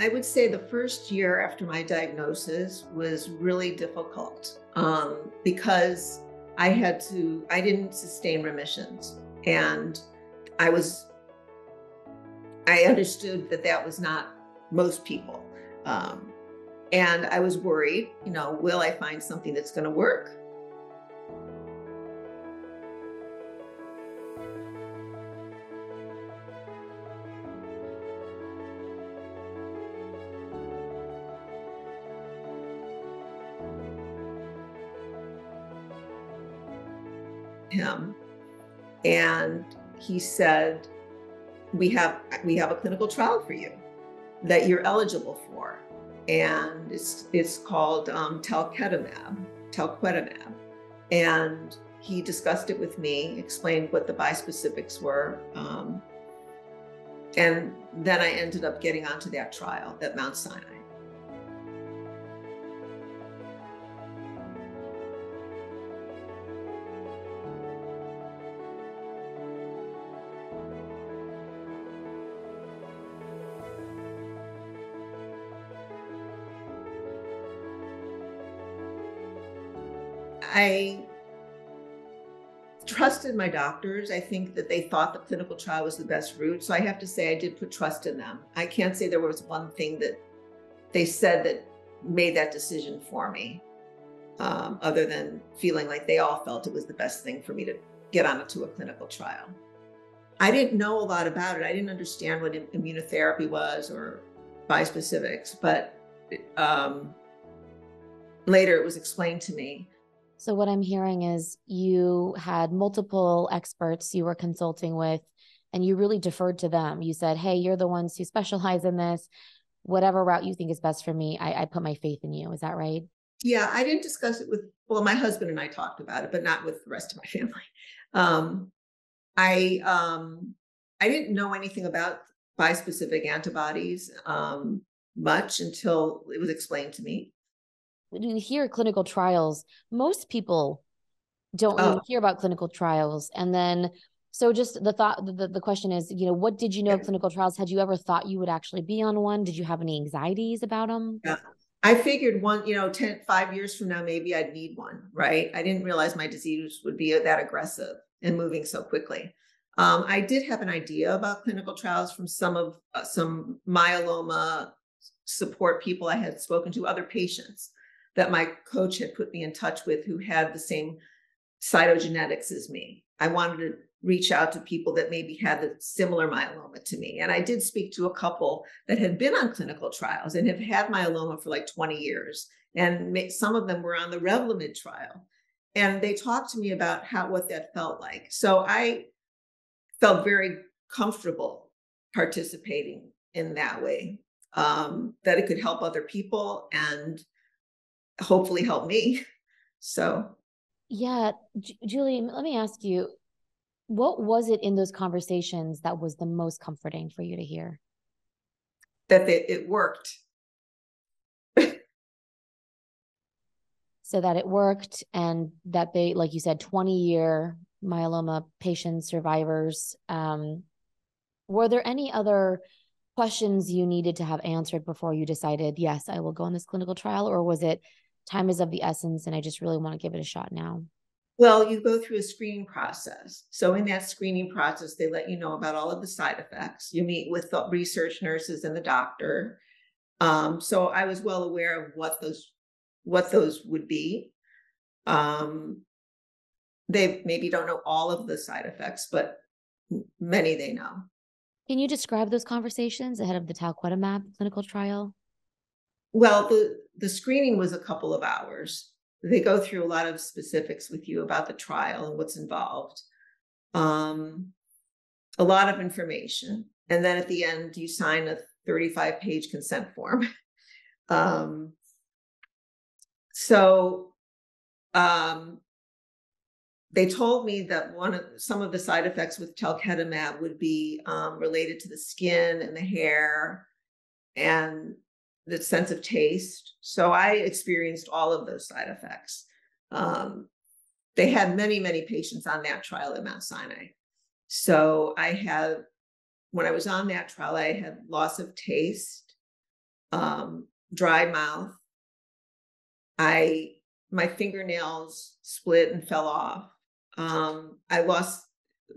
I would say the first year after my diagnosis was really difficult um, because I had to, I didn't sustain remissions. And I was, I understood that that was not most people. Um, and I was worried, you know, will I find something that's going to work? Him. And he said we have we have a clinical trial for you that you're eligible for. And it's it's called um, talquetamab talquetamab. And he discussed it with me explained what the bispecifics were um, and then i ended up getting onto that trial at mount sinai I trusted my doctors. I think that they thought the clinical trial was the best route. So I have to say, I did put trust in them. I can't say there was one thing that they said that made that decision for me, um, other than feeling like they all felt it was the best thing for me to get onto a clinical trial. I didn't know a lot about it. I didn't understand what immunotherapy was or bispecifics, but um, later it was explained to me so, what I'm hearing is you had multiple experts you were consulting with, and you really deferred to them. You said, Hey, you're the ones who specialize in this. Whatever route you think is best for me, I, I put my faith in you. Is that right? Yeah, I didn't discuss it with, well, my husband and I talked about it, but not with the rest of my family. Um, I, um, I didn't know anything about bispecific antibodies um, much until it was explained to me when you hear clinical trials, most people don't oh. hear about clinical trials. And then, so just the thought, the, the question is, you know, what did you know of clinical trials? Had you ever thought you would actually be on one? Did you have any anxieties about them? Yeah. I figured one, you know, 10, five years from now, maybe I'd need one, right? I didn't realize my disease would be that aggressive and moving so quickly. Um, I did have an idea about clinical trials from some of uh, some myeloma support people I had spoken to, other patients that my coach had put me in touch with who had the same cytogenetics as me. I wanted to reach out to people that maybe had a similar myeloma to me. And I did speak to a couple that had been on clinical trials and have had myeloma for like 20 years. And some of them were on the Revlimid trial. And they talked to me about how what that felt like. So I felt very comfortable participating in that way, um, that it could help other people and hopefully help me. So, yeah, J- Julie, let me ask you, what was it in those conversations that was the most comforting for you to hear? That they, it worked. so that it worked and that they, like you said, 20 year myeloma patients, survivors. Um, were there any other questions you needed to have answered before you decided, yes, I will go on this clinical trial? Or was it time is of the essence and I just really want to give it a shot now? Well, you go through a screening process. So, in that screening process, they let you know about all of the side effects. You meet with the research nurses and the doctor. Um, so, I was well aware of what those what those would be. Um, they maybe don't know all of the side effects, but many they know. Can you describe those conversations ahead of the talquetamab clinical trial? Well, the the screening was a couple of hours. They go through a lot of specifics with you about the trial and what's involved. Um, a lot of information. And then at the end, you sign a 35 page consent form. um, so um, they told me that one of some of the side effects with talquetamab would be um, related to the skin and the hair and the sense of taste. So I experienced all of those side effects. Um, they had many, many patients on that trial at Mount Sinai. So I had, when I was on that trial, I had loss of taste, um, dry mouth. I my fingernails split and fell off. Um, I lost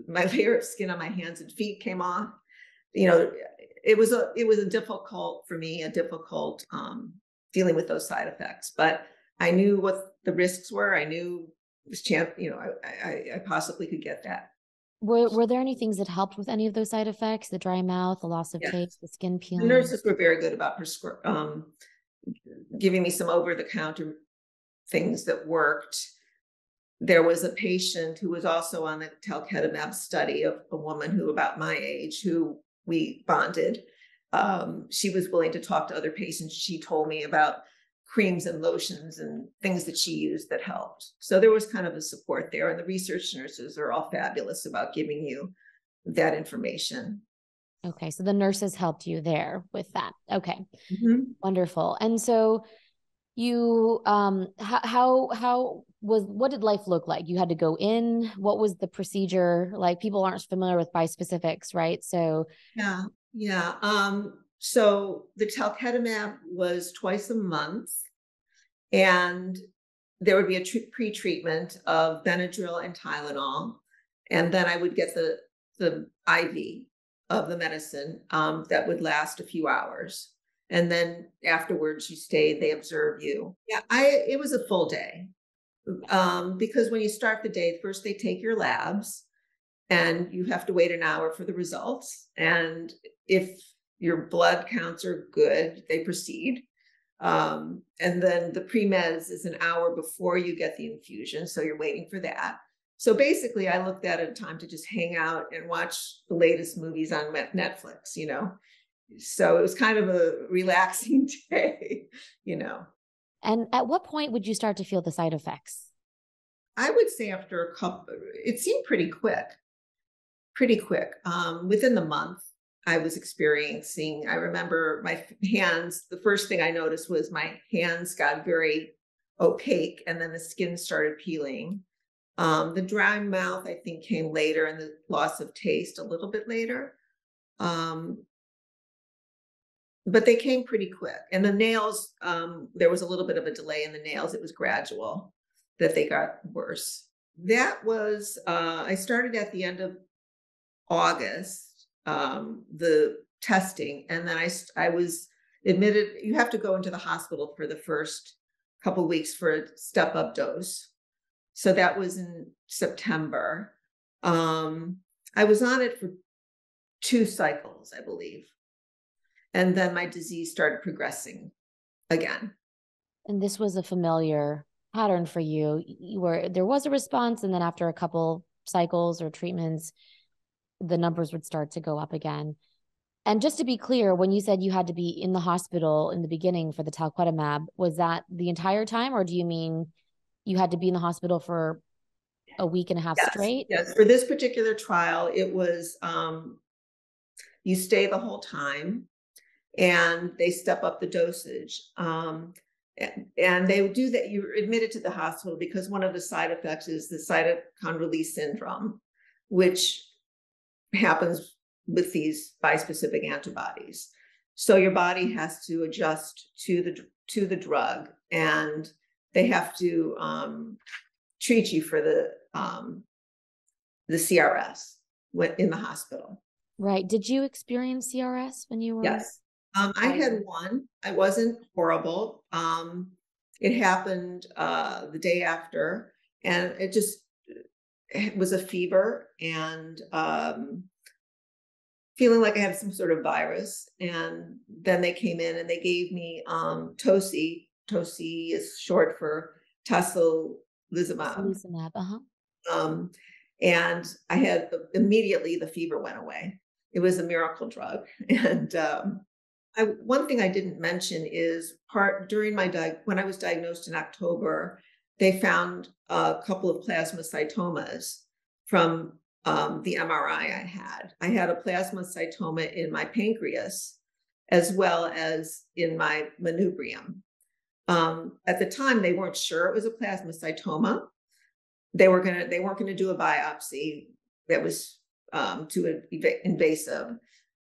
my layer of skin on my hands and feet came off. You know, it was a it was a difficult for me, a difficult um, dealing with those side effects. But I knew what the risks were. I knew was chance, you know, I, I, I possibly could get that. Were Were there any things that helped with any of those side effects? The dry mouth, the loss of Yes. taste, the skin The peeling. nurses were very good about prescri- um, giving me some over the counter things that worked. There was a patient who was also on the talquetamab study of a woman who about my age who we bonded. Um, she was willing to talk to other patients. She told me about creams and lotions and things that she used that helped. So there was kind of a support there, and the research nurses are all fabulous about giving you that information. Okay, so the nurses helped you there with that. Okay. Mhm. Wonderful. And so you um how how how was what did life look like? You had to go in. What was the procedure? Like people aren't familiar with bispecifics, right? So Yeah, yeah. Um, so the talquetamab was twice a month, and there would be a tr- pre-treatment of Benadryl and Tylenol, and then I would get the the IV of the medicine um, that would last a few hours, and then afterwards you stay They observe you. Yeah, I it was a full day um, because when you start the day, first they take your labs and you have to wait an hour for the results. And if your blood counts are good, they proceed. Um, and then the pre-meds is an hour before you get the infusion. So you're waiting for that. So basically, I looked at it a time to just hang out and watch the latest movies on Netflix, you know. So it was kind of a relaxing day, you know. and at what point would you start to feel the side effects? I would say after a couple, it seemed pretty quick, pretty quick. Um, within the month, I was experiencing, I remember my hands, the first thing I noticed was my hands got very opaque and then the skin started peeling. Um, the dry mouth, I think, came later and the loss of taste a little bit later. Um, but they came pretty quick. And the nails, um, there was a little bit of a delay in the nails. It was gradual that they got worse. That was, uh, I started at the end of August, um, the testing, and then I, I was admitted, you have to go into the hospital for the first couple weeks for a step up dose. So that was in September. Um, I was on it for two cycles, I believe. And then my disease started progressing again. And this was a familiar pattern for you. You were there was a response, and then after a couple cycles or treatments, the numbers would start to go up again. And just to be clear, when you said you had to be in the hospital in the beginning for the talquetamab, was that the entire time, or do you mean you had to be in the hospital for a week and a half Yes, straight? Yes, for this particular trial, it was, um, you stay the whole time and they step up the dosage. Um, and, they do that, you're admitted to the hospital because one of the side effects is the cytokine release syndrome, which happens with these bispecific antibodies. So your body has to adjust to the, to the drug and they have to, um, treat you for the um the CRS in the hospital. Right. Did you experience CRS when you were? Yes. Um I had one. I wasn't horrible. Um it happened uh the day after and it just it was a fever and um feeling like I had some sort of virus and then they came in and they gave me um Toci. Toci is short for tocilizumab. Tocilizumab, Uh-huh. Um, and I had immediately the fever went away. It was a miracle drug. And um, I, one thing I didn't mention is part during my di- when I was diagnosed in October, they found a couple of plasmacytomas from um, the MRI I had. I had a plasmacytoma in my pancreas as well as in my manubrium. Um, at the time, they weren't sure it was a plasmacytoma they were gonna they weren't gonna do a biopsy that was um too inv- invasive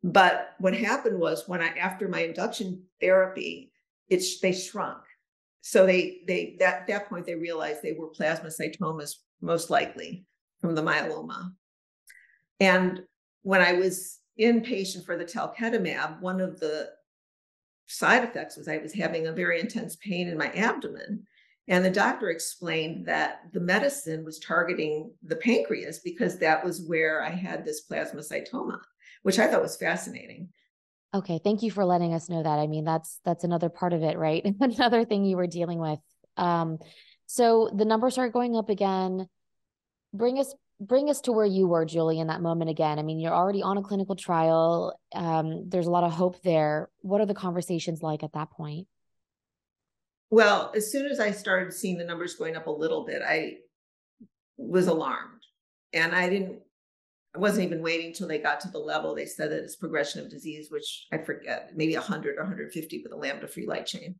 But what happened was when I, after my induction therapy, it's, they shrunk. So they, they, that, that point, they realized they were plasmacytomas most likely from the myeloma. And when I was inpatient for the talquetamab, one of the side effects was I was having a very intense pain in my abdomen. And the doctor explained that the medicine was targeting the pancreas because that was where I had this plasmacytoma, which I thought was fascinating. Okay, thank you for letting us know that. I mean, that's that's another part of it, right? another thing you were dealing with. Um, so the numbers are going up again. Bring us bring us to where you were, Julie, in that moment again. I mean, you're already on a clinical trial. Um, there's a lot of hope there. What are the conversations like at that point? Well, as soon as I started seeing the numbers going up a little bit, I was alarmed. And I didn't, I wasn't even waiting till they got to the level they said that it's progression of disease, which I forget, maybe 100 or 150 with a lambda free light chain,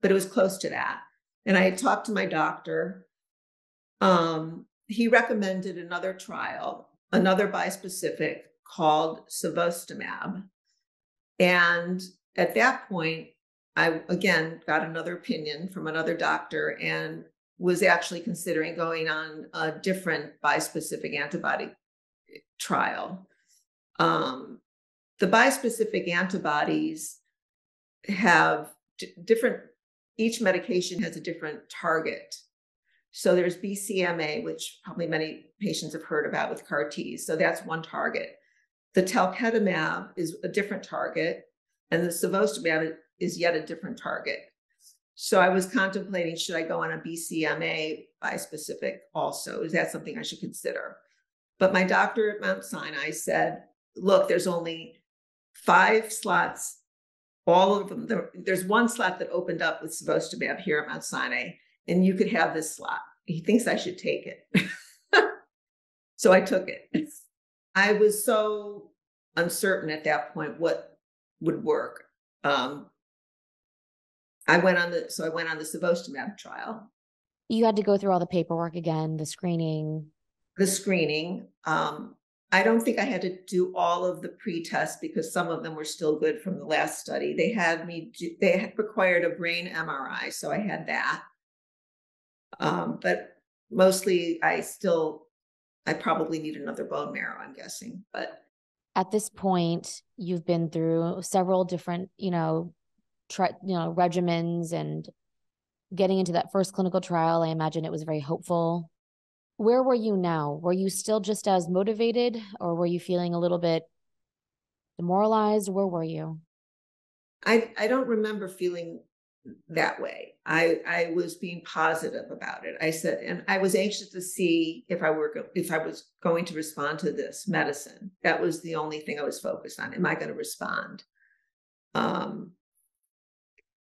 but it was close to that. And I talked to my doctor. Um, he recommended another trial, another bispecific called cevostamab. And at that point, I again got another opinion from another doctor and was actually considering going on a different bispecific antibody trial. Um, the bispecific antibodies have d- different, each medication has a different target. So there's BCMA, which probably many patients have heard about with CAR Ts. So that's one target. The talquetamab is a different target, and the cevostamab is yet a different target. So I was contemplating should I go on a BCMA bispecific also? Is that something I should consider? But my doctor at Mount Sinai said, look, there's only five slots, all of them. there's one slot that opened up with cevostamab here at Mount Sinai and you could have this slot. He thinks I should take it. so I took it. I was so uncertain at that point what would work. Um, I went on the so I went on the cevostamab trial. You had to go through all the paperwork again, the screening. The screening. Um, I don't think I had to do all of the pre-tests because some of them were still good from the last study. They had me do, they had required a brain MRI, so I had that. Um, but mostly I still, I probably need another bone marrow, I'm guessing, but. At this point, you've been through several different, you know, tri- you know, regimens and getting into that first clinical trial. I imagine it was very hopeful. Where were you now? Were you still just as motivated or were you feeling a little bit demoralized? Where were you? I, I don't remember feeling that way. I I was being positive about it. I said, and I was anxious to see if I were if I was going to respond to this medicine. That was the only thing I was focused on. Am I going to respond? Um,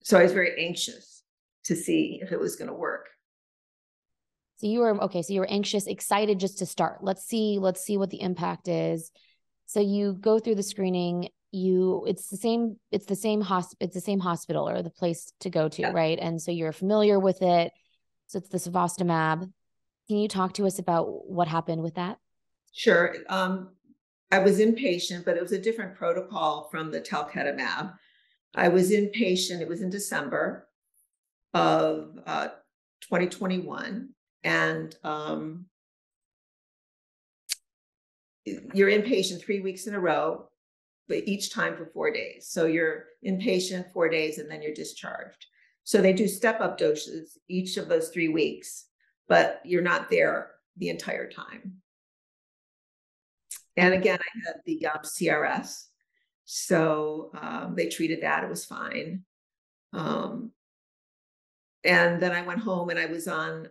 so I was very anxious to see if it was going to work. So you were okay. So you were anxious, excited just to start. Let's see. Let's see what the impact is. So you go through the screening you it's the same it's the same hosp it's the same hospital or the place to go to yeah. right and so you're familiar with it so it's the cevostamab can you talk to us about what happened with that sure um i was inpatient but it was a different protocol from the talquetamab i was inpatient it was in december of uh, 2021 and um you're inpatient three weeks in a row but each time for four days. So you're inpatient four days and then you're discharged. So they do step up doses each of those three weeks, but you're not there the entire time. And again, I had the um, CRS. So um, they treated that, it was fine. Um, and then I went home and I was on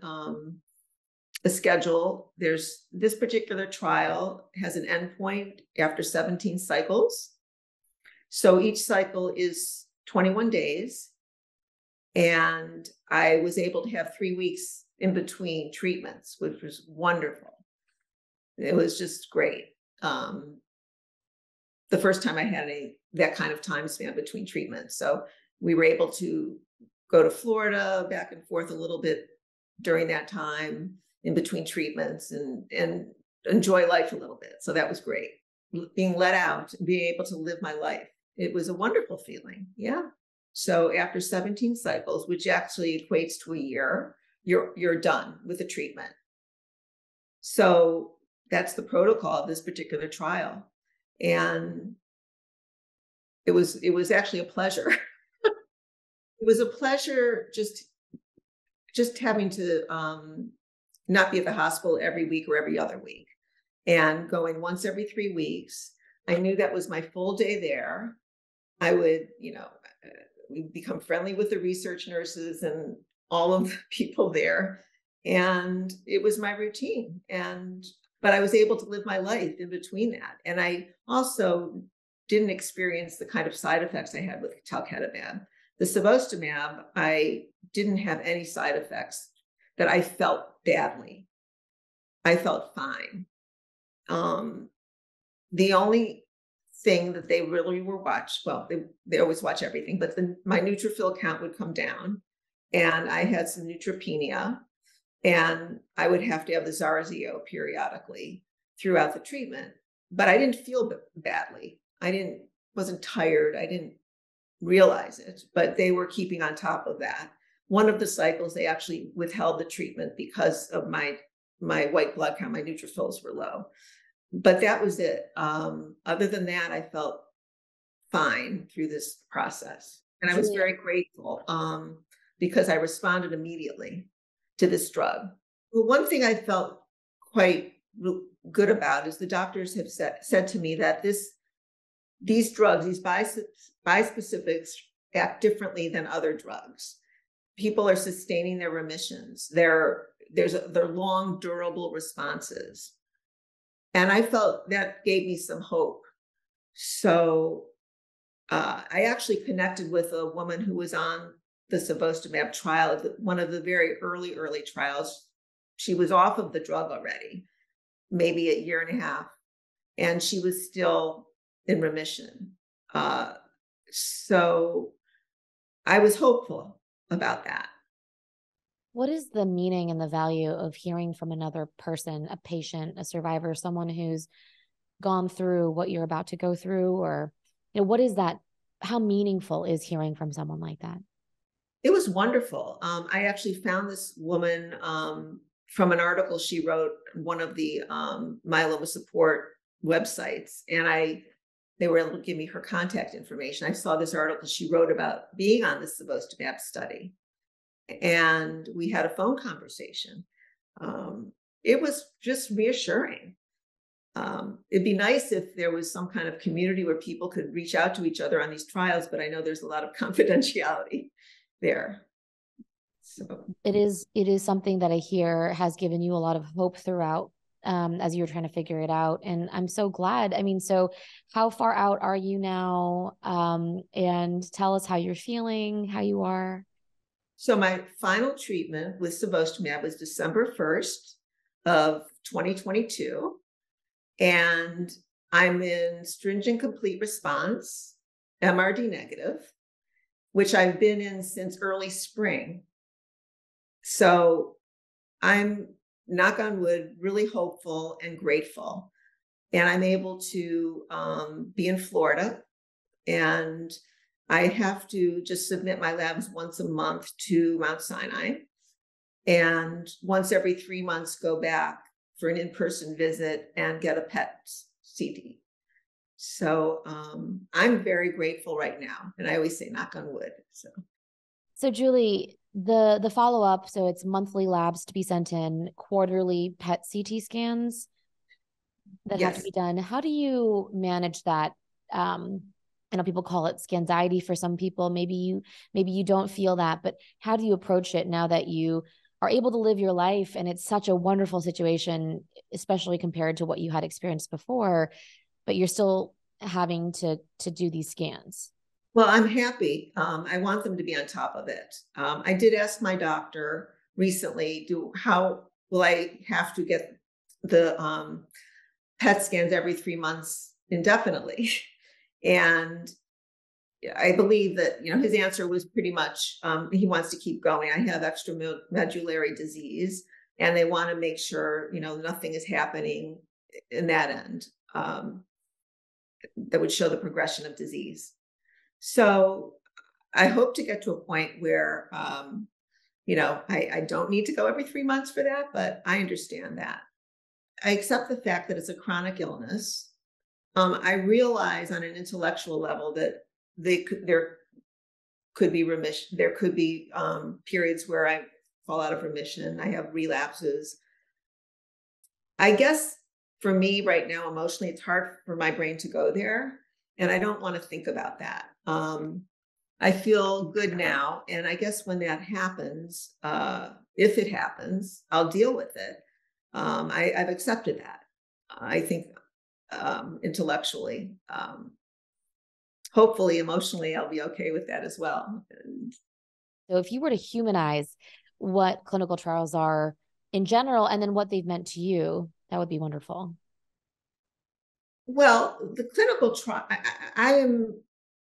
the schedule. There's this particular trial has an endpoint after 17 cycles. So each cycle is 21 days. And I was able to have three weeks in between treatments, which was wonderful. It was just great. Um, the first time I had any that kind of time span between treatments. So we were able to go to Florida back and forth a little bit during that time in between treatments and and enjoy life a little bit. So that was great. being let out being able to live my life. It was a wonderful feeling. Yeah. So after 17 cycles, which actually equates to a year, you're you're done with the treatment. So that's the protocol of this particular trial. And it was it was actually a pleasure. it was a pleasure just just having to um not be at the hospital every week or every other week and going once every three weeks. I knew that was my full day there. I would, you know, uh, become friendly with the research nurses and all of the people there. And it was my routine. And, but I was able to live my life in between that. And I also didn't experience the kind of side effects I had with talquetamab. The cevostamab, I didn't have any side effects that I felt badly. I felt fine. Um, the only thing that they really were watched, well, they, they always watch everything, but the, my neutrophil count would come down and I had some neutropenia and I would have to have the Zarzio periodically throughout the treatment. But I didn't feel badly. I didn't wasn't tired. I didn't realize it, but they were keeping on top of that. One of the cycles they actually withheld the treatment because of my my white blood count, my neutrophils were low. But that was it. Um, other than that, I felt fine through this process. And I was very grateful um, because I responded immediately to this drug. Well, one thing I felt quite good about is the doctors have said, said to me that this these drugs, these bis- bispecifics, act differently than other drugs. People are sustaining their remissions. They're there's a, they're long, durable responses, and I felt that gave me some hope. So uh, I actually connected with a woman who was on the Cevostamab trial, one of the very early, early trials. She was off of the drug already, maybe a year and a half, and she was still in remission. Uh, so I was hopeful about that. What is the meaning and the value of hearing from another person, a patient, a survivor, someone who's gone through what you're about to go through? Or, you know, what is that? How meaningful is hearing from someone like that? It was wonderful. Um, I actually found this woman um, from an article she wrote on one of the um, myeloma support websites, and I they were able to give me her contact information. I saw this article she wrote about being on the Cevostamab study, and we had a phone conversation. Um, it was just reassuring. Um, it'd be nice if there was some kind of community where people could reach out to each other on these trials, but I know there's a lot of confidentiality there. So It is it is something that I hear has given you a lot of hope throughout um, as you were trying to figure it out. And I'm so glad. I mean, so how far out are you now? Um, and tell us how you're feeling, how you are. So my final treatment with Cevostamab was December 1st of 2022. And I'm in stringent complete response, MRD negative, which I've been in since early spring. So I'm, knock on wood, really hopeful and grateful. And I'm able to um, be in Florida and I have to just submit my labs once a month to Mount Sinai. And once every three months, go back for an in person visit and get a PET CT. So um, I'm very grateful right now. And I always say knock on wood. So So Julie, the the follow up, so it's monthly labs to be sent in, quarterly PET CT scans that have to be done. How do you manage that? Um, I know people call it scanxiety for some people. Maybe you maybe you don't feel that, but how do you approach it now that you are able to live your life and it's such a wonderful situation, especially compared to what you had experienced before, but you're still having to to do these scans. Well, I'm happy. Um, I want them to be on top of it. Um, I did ask my doctor recently, do how will I have to get the um, PET scans every three months indefinitely? And I believe that you know his answer was pretty much um, he wants to keep going. I have extramedullary disease, and they want to make sure you know nothing is happening in that end. Um, that would show the progression of disease. So I hope to get to a point where, um, you know, I, I don't need to go every three months for that, but I understand that. I accept the fact that it's a chronic illness. Um, I realize on an intellectual level that they could there could be remission. There could be um, periods where I fall out of remission. I have relapses. I guess for me right now, emotionally, it's hard for my brain to go there, and I don't want to think about that. Um, I feel good now, and I guess when that happens, uh, if it happens, I'll deal with it. Um, I, have accepted that. I think um, intellectually, um, hopefully, emotionally, I'll be okay with that as well. And, so, if you were to humanize what clinical trials are in general, and then what they've meant to you, that would be wonderful. Well, the clinical trial, I, I, am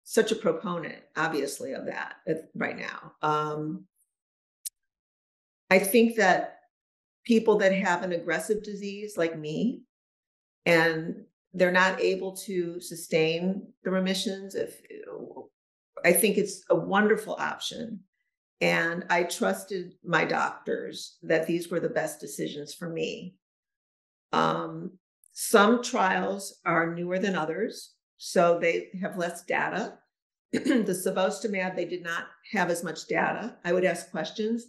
such a proponent, obviously, of that right now. Um, I think that people that have an aggressive disease like me and they're not able to sustain the remissions if i think it's a wonderful option. And i trusted my doctors that these were the best decisions for me. Um, some trials are newer than others so they have less data the cevostamab they did not have as much data i would ask questions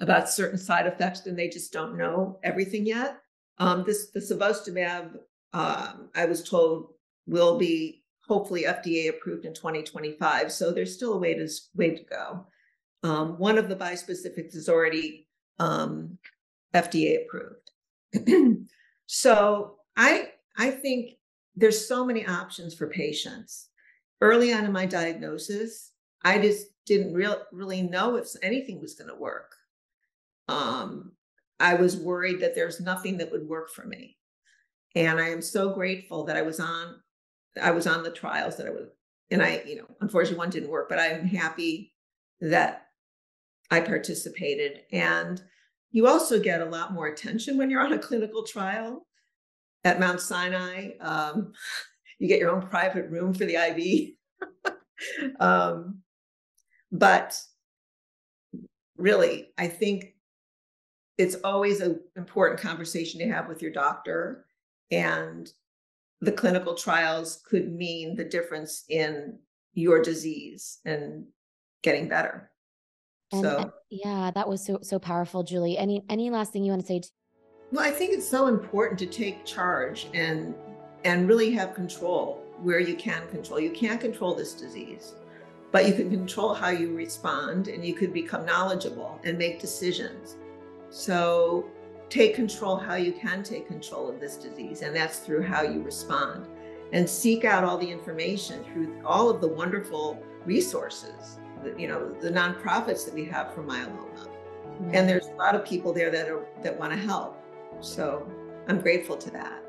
about certain side effects and they just don't know everything yet. Um, this the cevostamab, um, I was told, will be hopefully FDA approved in 2025. So there's still a way to way to go. Um, one of the bispecifics is already um, FDA approved. so I I think there's so many options for patients. Early on in my diagnosis, I just didn't real, really know if anything was going to work um, I was worried that there's nothing that would work for me. And I am so grateful that I was on, I was on the trials that I was, and I, you know, unfortunately one didn't work, but I'm happy that I participated. And you also get a lot more attention when you're on a clinical trial at Mount Sinai. Um, you get your own private room for the IV. um, but really, I think it's always an important conversation to have with your doctor and the clinical trials could mean the difference in your disease and getting better and, so yeah that was so so powerful julie any any last thing you want to say to- well i think it's so important to take charge and and really have control where you can control you can't control this disease but you can control how you respond and you could become knowledgeable and make decisions so take control how you can take control of this disease, and that's through how you respond. And seek out all the information through all of the wonderful resources, you know, the nonprofits that we have for myeloma. And there's a lot of people there that are that want to help. So I'm grateful to that.